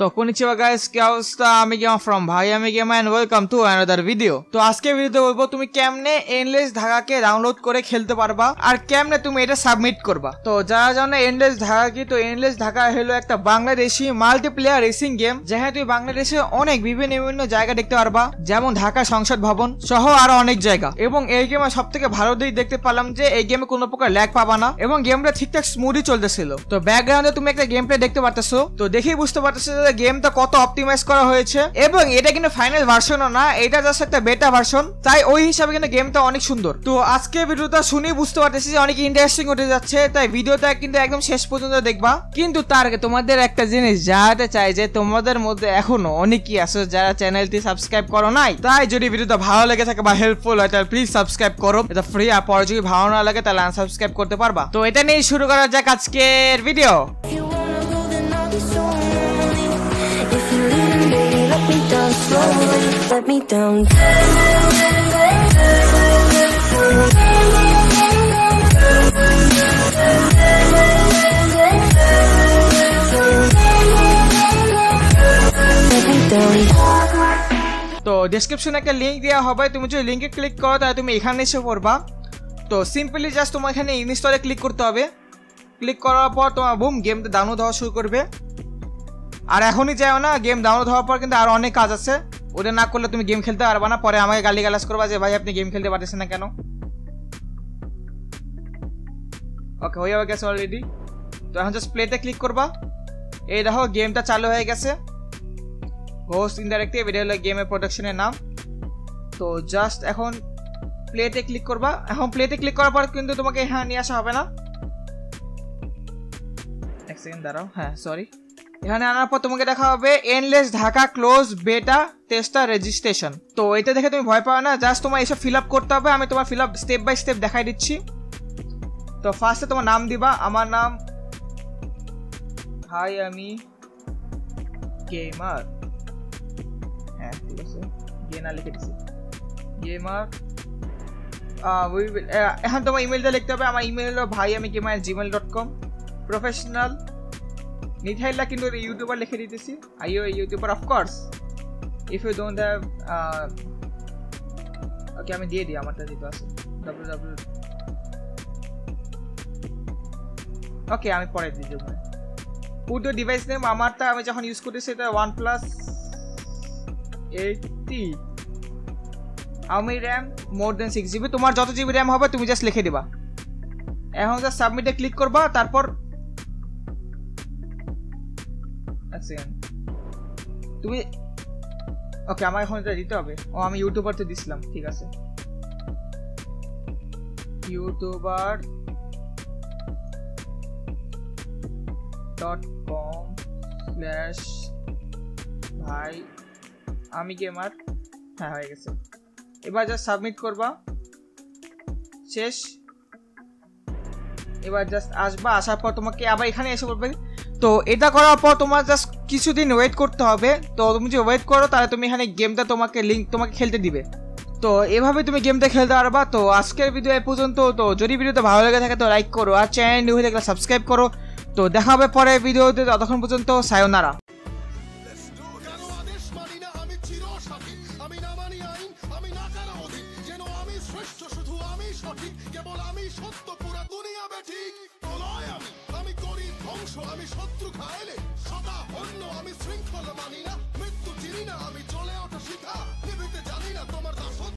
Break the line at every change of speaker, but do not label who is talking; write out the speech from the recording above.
তো কনিচিওয়া গাইস কি অবস্থা? আমি ফ্রম ভাই, আমি game and welcome to another video তো আজকে ভিডিওতে বলব, তুমি কেমনে এনলেস ধাগাকে ডাউনলোড করে খেলতে পারবা আর কেমনে তুমি এটা সাবমিট করবা? তো যারা জানে এনলেস ধাগা কি, তো এনলেস ধাগা হলো একটা বাংলাদেশি মাল্টিপ্লেয়ার রেসিং গেম যেখানে তুমি বাংলাদেশে অনেক বিভিন্ন বিভিন্ন জায়গা দেখতে পারবা, যেমন ঢাকা সংসদ ভবন সহ আরও অনেক জায়গা। এবং এই গেমে সব থেকে ভালো দিক দেখতে পেলাম যে, এই গেমে কোনো প্রকার ল্যাগ পাবা না এবং গেমটা ঠিকঠাক স্মুথই চলতেছিল। তো ব্যাকগ্রাউন্ডে তুমি একটা গেম প্লে দেখতে পারতেছো। তো দেখেই বুঝতে পারতেছো যে গেমটা কত অপটিমাইজ করা হয়েছে। এবং এটা কিন্তু ফাইনাল ভার্সনও না, এটা জাস্ট একটা বেটা ভার্সন তাই ওই হিসাবে কিন্তু গেমটা অনেক সুন্দর। তো আজকে ভিডিওটা শুনেই বুঝতে পারতেছি যে অনেক ইন্টারেস্টিং হতে যাচ্ছে, তাই ভিডিওটা কিন্তু একদম শেষ পর্যন্ত দেখবা। কিন্তু তার আগে তোমাদের একটা জিনিস জানাতে চাই যে তোমাদের মধ্যে এখনও অনেকেই আছে যারা চ্যানেলটি সাবস্ক্রাইব করো নাই। তাই যদি ভিডিওটা ভালো লেগে থাকে বা হেল্পফুল হয়, তাহলে প্লিজ সাবস্ক্রাইব করো। এটা ফ্রি আর পরে যদি ভালো না লাগে, তাহলে আনসাবস্ক্রাইব করতে পারবা। তো এটা নিয়ে শুরু করা যাক আজকের ভিডিও
Let me down.
তো ডেসক্রিপশনে একটা লিঙ্ক দেওয়া হবে। তুমি যদি লিঙ্কে ক্লিক করো, তাহলে তুমি এখানে এসে পড়বা। তো সিম্পলি জাস্ট তোমার এখানে ইনস্টলে ক্লিক করতে হবে। ক্লিক করার পর তোমার বুম গেমটা ডাউনলোড হওয়া শুরু করবে। আর এখনই যাও না গেম ডাউনলোড হওয়ার পর কিন্তু আরও অনেক কাজ আছে। ওটা না করলে তুমি গেম খেলতে পারবা না। পরে আমাকে গালি গালাস করবা যে, ভাই, আপনি গেম খেলতে পারতেছেন না কেন? ওকে হয়ে গেছে অলরেডি তো এখন জাস্ট প্লেতে ক্লিক করবা। এই দেখো গেমটা চালু হয়ে গেছে। হোস্ট ইনডাইরেক্টিভ এটা হলো গেমের প্রোডাকশনের নাম। তো জাস্ট এখন প্লেতে ক্লিক করবা। এখন প্লেতে ক্লিক করার পর কিন্তু তোমাকে হ্যাঁ নিয়ে আসা হবে না। এক সেকেন্ড দাঁড়াও। হ্যাঁ সরি এখানে আনার পর তোমাকে দেখা হবে endless Dhaka close beta tester registration তো এটা দেখে তুমি ভয় পাও না জাস্ট তোমার এসব ফিল আপ করতে হবে, আমি তোমার fill up step by step দেখাই দিচ্ছি। তো ফার্স্টে তোমার নাম দিবা, আমার নাম হাই আমি গেমার হ্যাঁ ঠিক আছে গেনা লিখে দিছি। গেমার এখন তোমার ইমেলটা লিখতে হবে, আমার ইমেল হলো ভাই আমি gamer gmail dot com professional নিথাইলা কিন্তু ইউটিউবার লিখে দিতেছি। I you youtuber of course if you don't have okay আমি দিয়ে দিই, আমারটা দিতে আছে। ডাব্লিউ ডাব্লিউ ওকে আমি পরে দিয়ে দেবো। পুরো ডিভাইস নেম আমারটা আমি যখন ইউজ করতেছি, এটা ওয়ান প্লাস এইটটি আমি RAM more than six GB তোমার যত জিবি র্যাম হবে, তুমি জাস্ট লিখে দিবা। এখন জাস্ট সাবমিটে ক্লিক করবা, তারপর এক তুমি ওকে আমার এখন এটা দিতে হবে। ও, আমি ইউটিউবারতে দিছিলাম, ঠিক আছে। ইউটিউবার ডট কম স্ল্যাশ ভাই, আমি গেমার হ্যাঁ হয়ে গেছে। এবার জাস্ট সাবমিট করবা। শেষ। এবার জাস্ট আসবা, আসার পর তোমাকে আবার এখানে এসে বলবে। তো এটা করার পর তোমার জাস্ট কিছুদিন ওয়েট করতে হবে। তো তুমি যদি ওয়েট করো, তাহলে তুমি এখানে গেমটা তোমাকে লিঙ্ক তোমাকে খেলতে দিবে। তো এভাবে তুমি গেমটা খেলতে পারবা। তো আজকের ভিডিও এ পর্যন্ত, তো যদি ভিডিওটা ভালো লেগে থাকে, তো লাইক করো। আর চ্যানেল নিউ হয়ে থাকলে সাবস্ক্রাইব করো। তো দেখা হবে পরে ভিডিওতে ততক্ষণ পর্যন্ত সায়োনারা
সঠিক কেবল আমি সত্য, পুরা দুনিয়া বেঠিক প্রলয় আমি আমি করি ধ্বংস, আমি শত্রু খাইলে সদা অন্য, আমি শৃঙ্খলা মানি না, মৃত্যু চিনি না, আমি চলে ওঠা শিখা। নিভিতে জানি না তোমার দাস